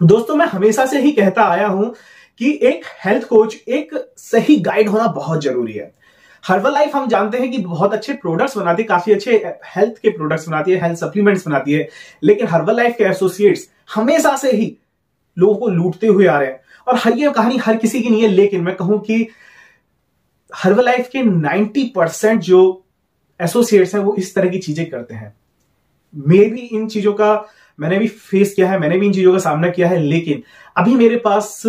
दोस्तों, मैं हमेशा से ही कहता आया हूँ कि एक हेल्थ कोच एक सही गाइड होना बहुत ज़रूरी है। हर्बल लाइफ हम जानते हैं कि बहुत अच्छे प्रोडक्ट्स बनाती है, काफ़ी अच्छे हेल्थ के प्रोडक्ट्स बनाती है हेल्थ सप्लीमेंट्स बनाती है, लेकिन हर्बल लाइफ के एसोसिएट्स हमेशा से ही लोगों को लूटते हुए आ रहे हैं। और हर ये कहानी हर किसी की नहीं है, लेकिन मैं कहूँ कि हर्बल लाइफ के 90 परसेंट जो एसोसिएट्स हैं, वो इस तरह की चीज़ें करते हैं। मे भी इन चीज़ों का मैंने भी फेस किया है, मैंने भी इन चीज़ों का सामना किया है, लेकिन अभी मेरे पास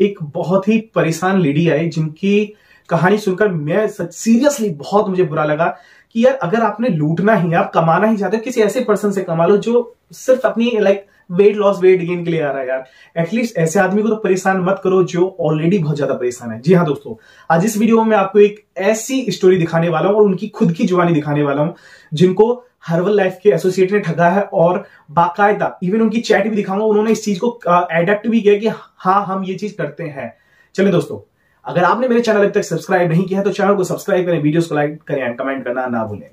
एक बहुत ही परेशान लेडी आई जिनकी कहानी सुनकर मैं सीरियसली बहुत मुझे बुरा लगा कि यार, अगर आपने लूटना ही, आप कमाना ही चाहते हो, किसी ऐसे पर्सन से कमा लो जो सिर्फ़ अपनी like weight loss weight gain के लिए आ रहा है यार। एटलीस्ट ऐसे आदमी को तो परेशान मत करो जो ऑलरेडी बहुत ज़्यादा परेशान है। जी हाँ दोस्तों, आज इस वीडियो में आपको एक ऐसी स्टोरी दिखाने वाला हूँ और उनकी खुद की जुबानी दिखाने वाला हूँ, जिनको हर्बल लाइफ के एसोसिएट ने ठगा है और बाकायदा इवन उनकी चैट भी दिखाऊँगा, उन्होंने इस चीज़ को एडेप्ट भी किया कि हाँ हम ये चीज़ करते हैं। चले दोस्तों, अगर आपने मेरे चैनल अभी तक सब्सक्राइब नहीं किया है तो चैनल को सब्सक्राइब करें वीडियोस को लाइक करें एंड कमेंट करना ना भूलें।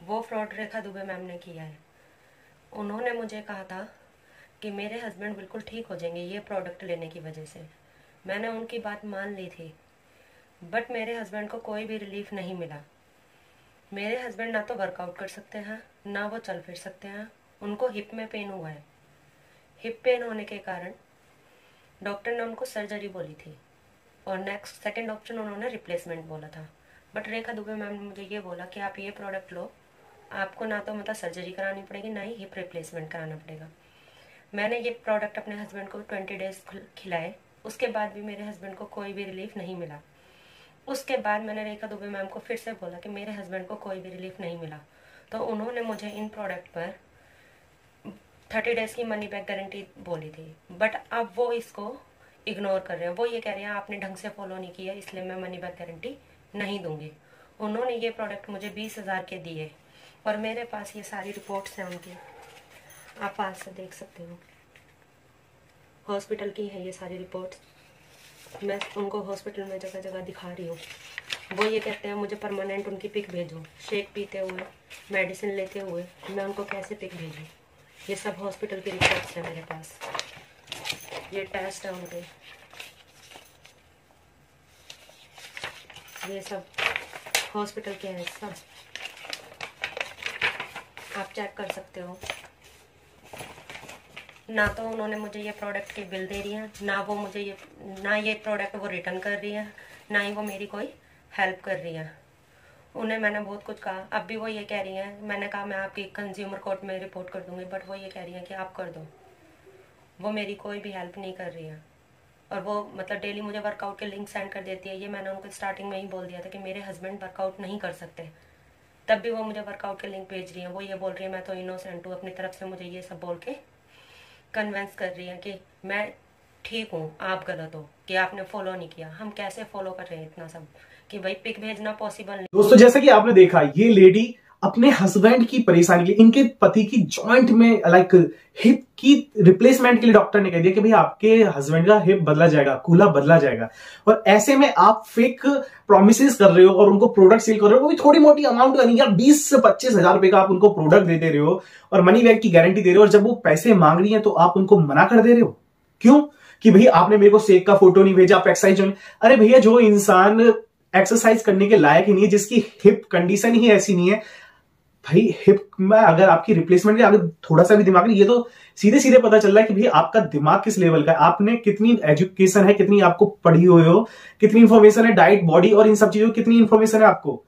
वो फ्रॉड रेखा दुबे मैम ने किया है। उन्होंने मुझे कहा था कि मेरे हस्बैंड बिल्कुल ठीक हो जाएँगे ये प्रोडक्ट लेने की वजह से। मैंने उनकी बात मान ली थी बट मेरे हस्बैंड को कोई भी रिलीफ नहीं मिला। मेरे हस्बैंड ना तो वर्कआउट कर सकते हैं, ना वो चल फिर सकते हैं। उनको हिप में पेन हुआ है। हिप पेन होने के कारण डॉक्टर ने उनको सर्जरी बोली थी और नेक्स्ट सेकेंड ऑप्शन उन्होंने रिप्लेसमेंट बोला था। बट रेखा दुबे मैम ने मुझे ये बोला कि आप ये प्रोडक्ट लो आपको ना तो मतलब सर्जरी करानी पड़ेगी, ना ही हिप रिप्लेसमेंट कराना पड़ेगा। मैंने ये प्रोडक्ट अपने हस्बैंड को ट्वेंटी डेज़ खिलाए। उसके बाद भी मेरे हस्बैंड को कोई भी रिलीफ नहीं मिला। उसके बाद मैंने रेखा दुबे मैम को फिर से बोला कि मेरे हस्बैंड को कोई भी रिलीफ नहीं मिला। तो उन्होंने मुझे इन प्रोडक्ट पर थर्टी डेज़ की मनी बैक गारंटी बोली थी। बट अब वो इसको इग्नोर कर रहे हैं। वो ये कह रहे हैं, आपने ढंग से फॉलो नहीं किया, इसलिए मैं मनी बैक गारंटी नहीं दूँगी। उन्होंने ये प्रोडक्ट मुझे बीस हज़ार के दिए। और मेरे पास ये सारी रिपोर्ट्स हैं उनकी। आप पास से देख सकते हो। हॉस्पिटल की है ये सारी रिपोर्ट्स मैं उनको हॉस्पिटल में जगह जगह दिखा रही हूँ। वो ये कहते हैं, मुझे परमानेंट उनकी पिक भेजो। शेक पीते हुए मेडिसिन लेते हुए, मैं उनको कैसे पिक भेजूँ? ये सब हॉस्पिटल की रिपोर्ट्स हैं मेरे पास। ये टेस्ट है उनके। ये सब हॉस्पिटल के हैं सब। आप चेक कर सकते हो। ना तो उन्होंने मुझे ये प्रोडक्ट की बिल दे रही है ना वो मुझे ये, ना ये प्रोडक्ट वो रिटर्न कर रही है ना ही वो मेरी कोई हेल्प कर रही है। उन्हें मैंने बहुत कुछ कहा। अब भी वो ये कह रही हैं, मैंने कहा, मैं आपकी कंज्यूमर कोर्ट में रिपोर्ट कर दूँगी बट वो ये कह रही हैं कि आप कर दो। वो मेरी कोई भी हेल्प नहीं कर रही है। और वो मतलब डेली मुझे वर्कआउट के लिंक सेंड कर देती है। ये मैंने उनको स्टार्टिंग में ही बोल दिया था कि मेरे हस्बैंड वर्कआउट नहीं कर सकते। तब भी वो मुझे वर्कआउट के लिंक भेज रही हैं। वो ये बोल रही है, मैं तो इनोसेंट हूँ, अपनी तरफ़ से मुझे ये सब बोल के कन्वेंस कर रही है कि मैं ठीक हूँ, आप गलत हो, कि आपने फॉलो नहीं किया। हम कैसे फॉलो कर रहे हैं इतना सब? कि भाई पिक भेजना पॉसिबल नहीं। दोस्तों, जैसा कि आपने देखा, ये लेडी अपने हस्बैंड की परेशानी के लिए, इनके पति की जॉइंट में लाइक हिप की रिप्लेसमेंट के लिए डॉक्टर ने कह दिया कि भाई आपके हस्बैंड का हिप बदला जाएगा, कूला बदला जाएगा। और ऐसे में आप फेक प्रोमिस कर रहे हो और उनको प्रोडक्ट सेल कर रहे हो, वो भी थोड़ी मोटी अमाउंट का नहीं यार बीस से पच्चीस हज़ार रुपए का आप उनको प्रोडक्ट दे दे रहे हो और मनी बैग की गारंटी दे रहे हो और जब वो पैसे मांग रही है तो आप उनको मना कर दे रहे हो। क्यों? कि भाई आपने मेरे को सेक का फ़ोटो नहीं भेजा, आप एक्सरसाइज अरे भैया, जो इंसान एक्सरसाइज करने के लायक ही नहीं है, जिसकी हिप कंडीशन ही ऐसी नहीं है भाई हिप में अगर आपकी रिप्लेसमेंट अगर थोड़ा सा भी दिमाग नहीं, ये तो सीधे सीधे पता चल रहा है कि भाई आपका दिमाग किस लेवल का है? आपने कितनी एजुकेशन है, कितनी आपको पढ़ी हुई हो, कितनी इन्फॉर्मेशन है डाइट बॉडी और इन सब चीज़ों की, कितनी इंफॉर्मेशन है आपको?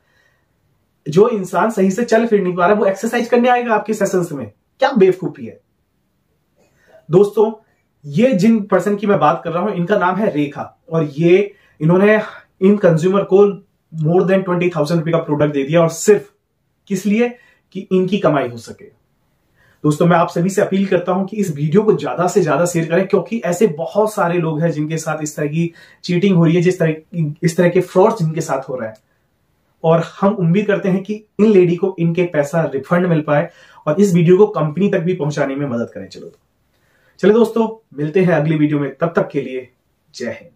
जो इंसान सही से चल फिर नहीं पा रहा है वो एक्सरसाइज करने आएगा आपके सेशंस में। क्या बेवकूफ़ी है? दोस्तों, ये जिन पर्सन की मैं बात कर रहा हूँ, इनका नाम है रेखा और ये इन्होंने इन कंज्यूमर को मोर देन ट्वेंटी थाउज़ेंड रुपए का प्रोडक्ट दे दिया और सिर्फ़ किस लिए? कि इनकी कमाई हो सके। दोस्तों, मैं आप सभी से अपील करता हूँ कि इस वीडियो को ज़्यादा से ज़्यादा शेयर करें, क्योंकि ऐसे बहुत सारे लोग हैं जिनके साथ इस तरह की चीटिंग हो रही है, जिस तरह इस तरह के फ्रॉड जिनके साथ हो रहा है। और हम उम्मीद करते हैं कि इन लेडी को इनके पैसा रिफंड मिल पाए और इस वीडियो को कंपनी तक भी पहुँचाने में मदद करें। चलो चलो दोस्तों, मिलते हैं अगली वीडियो में। तब तक के लिए जय हिंद।